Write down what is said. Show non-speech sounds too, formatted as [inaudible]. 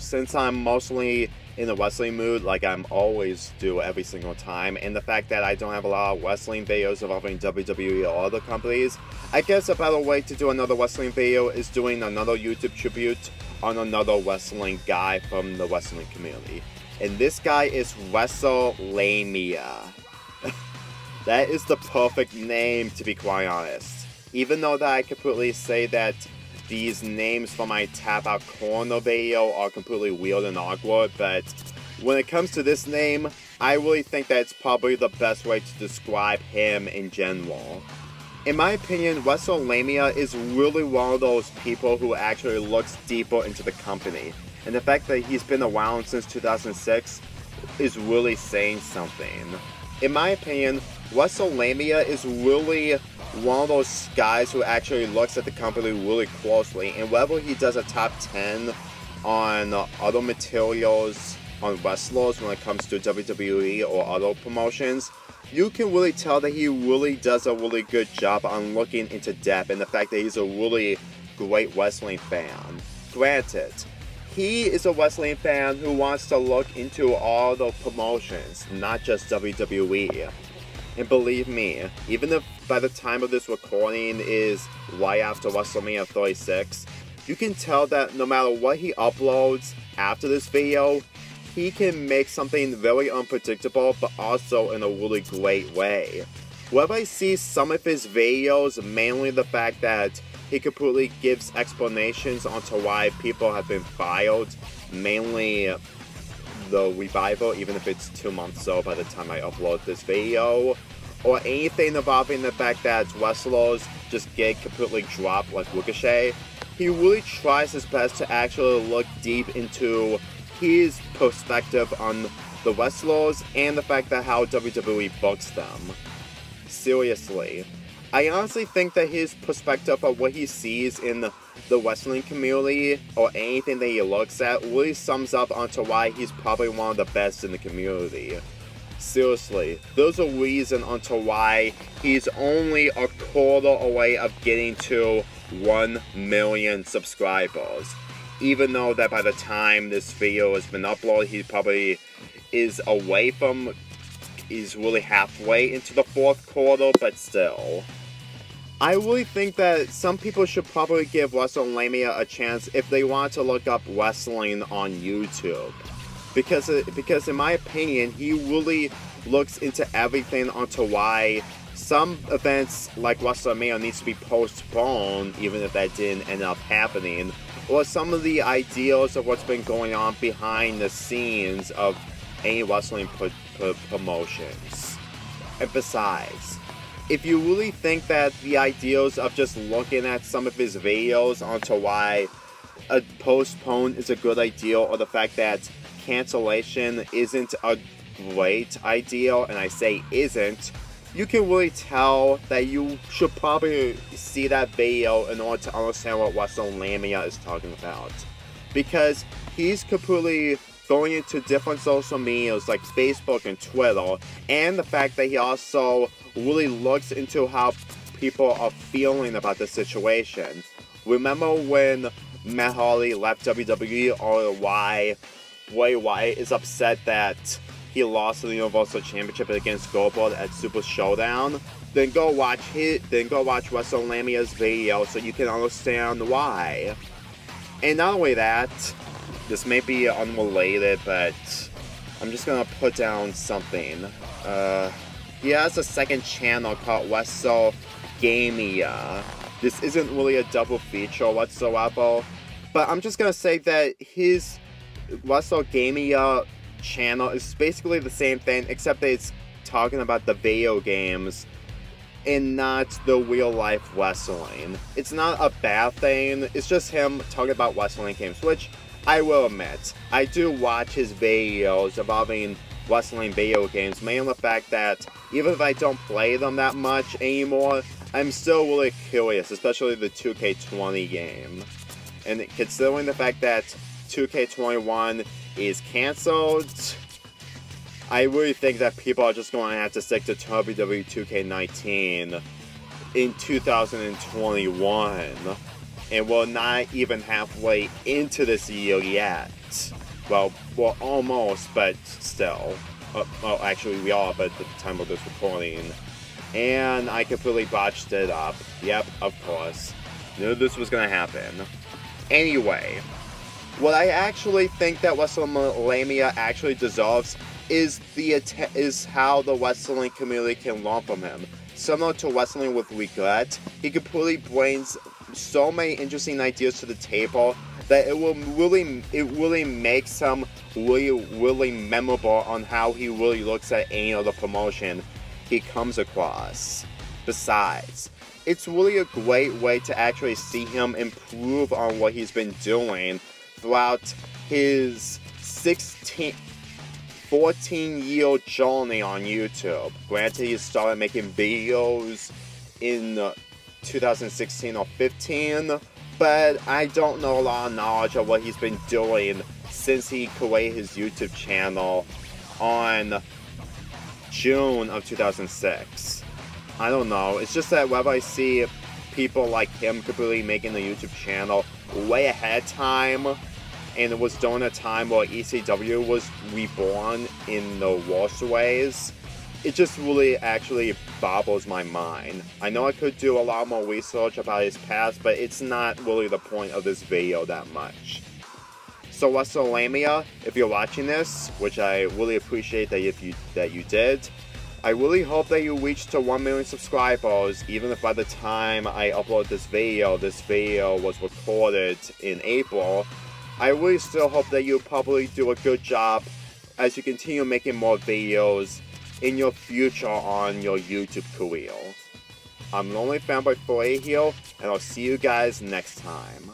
since I'm mostly in the wrestling mood, like I'm always do every single time, and the fact that I don't have a lot of wrestling videos involving WWE or other companies, I guess a better way to do another wrestling video is doing another YouTube tribute on another wrestling guy from the wrestling community. And this guy is WrestleLamia. [laughs] that is the perfect name, to be quite honest. Even though that I completely say that these names for my tap out corner video are completely weird and awkward, but when it comes to this name, I really think that it's probably the best way to describe him in general. In my opinion, WrestleLamia is really one of those people who actually looks deeper into the company. And the fact that he's been around since 2006 is really saying something. In my opinion, WrestleLamia is really one of those guys who actually looks at the company really closely. And whether he does a top 10 on other materials on wrestlers when it comes to WWE or other promotions, you can really tell that he really does a really good job on looking into depth and the fact that he's a really great wrestling fan. Granted, he is a wrestling fan who wants to look into all the promotions, not just WWE. And believe me, even if by the time of this recording is right after WrestleMania 36, you can tell that no matter what he uploads after this video, he can make something very unpredictable but also in a really great way. Whenever I see some of his videos, mainly the fact that he completely gives explanations onto why people have been filed, mainly the revival, even if it's two months old by the time I upload this video, or anything involving the fact that wrestlers just get completely dropped like Ricochet, he really tries his best to actually look deep into his perspective on the wrestlers and the fact that how WWE books them. Seriously. I honestly think that his perspective of what he sees in the, the wrestling community or anything that he looks at really sums up onto why he's probably one of the best in the community. Seriously, there's a reason onto why he's only a quarter away of getting to 1 million subscribers even though that by the time this video has been uploaded, he probably is away from, is really halfway into the fourth quarter, but still. I really think that some people should probably give WrestleLamia a chance if they want to look up wrestling on YouTube. Because, uh, because in my opinion, he really looks into everything onto why some events like WrestleMania needs to be postponed, even if that didn't end up happening, or some of the ideals of what's been going on behind the scenes of any wrestling pro pro promotions. And besides, if you really think that the ideals of just looking at some of his videos onto why a postpone is a good idea, or the fact that cancellation isn't a great ideal, and I say isn't, you can really tell that you should probably see that video in order to understand what WrestleLamia is talking about. Because he's completely going into different social medias like Facebook and Twitter, and the fact that he also really looks into how people are feeling about the situation. Remember when Matt Hardy left WWE or why Bray Wyatt is upset that he lost the Universal Championship against Goldberg at Super Showdown, then go watch his, then go watch WrestleLamia's video so you can understand why. And not only that, this may be unrelated, but I'm just gonna put down something. Uh, he has a second channel called WrestleGamia. This isn't really a double feature whatsoever, but I'm just gonna say that his WrestleGamia channel is basically the same thing, except that it's talking about the video games and not the real life wrestling. It's not a bad thing, it's just him talking about wrestling games, which I will admit, I do watch his videos involving wrestling video games, mainly the fact that even if I don't play them that much anymore, I'm still really curious, especially the 2K20 game. And considering the fact that 2K21 is cancelled, I really think that people are just going to have to stick to WWE 2K19 in 2021. And we're not even halfway into this year yet. Well, well, almost, but still. Uh, well, actually, we are, but at the time of this recording. And I completely botched it up. Yep, of course. Knew this was gonna happen. Anyway, what I actually think that WrestleLamia actually deserves is the is how the wrestling community can learn from him. Similar to Wrestling With Wregret, he completely brings so many interesting ideas to the table that it will really it really makes him really really memorable on how he really looks at any other promotion he comes across. Besides, it's really a great way to actually see him improve on what he's been doing throughout his 16 14 year journey on YouTube. Granted, he started making videos in 2016 or 15, but I don't know a lot of knowledge of what he's been doing since he created his YouTube channel on June of 2006. I don't know. It's just that whenever I see people like him completely making the YouTube channel way ahead of time, and it was during a time where ECW was reborn in the worst ways, it just really actually boggles my mind. I know I could do a lot more research about his past, but it's not really the point of this video that much. So WrestleLamia, if you're watching this, which I really appreciate that if you that you did, I really hope that you reach to 1 million subscribers, even if by the time I upload this video, this video was recorded in April. I really still hope that you probably do a good job as you continue making more videos in your future on your YouTube career. I'm Lonely Fanboy 48 here, and I'll see you guys next time.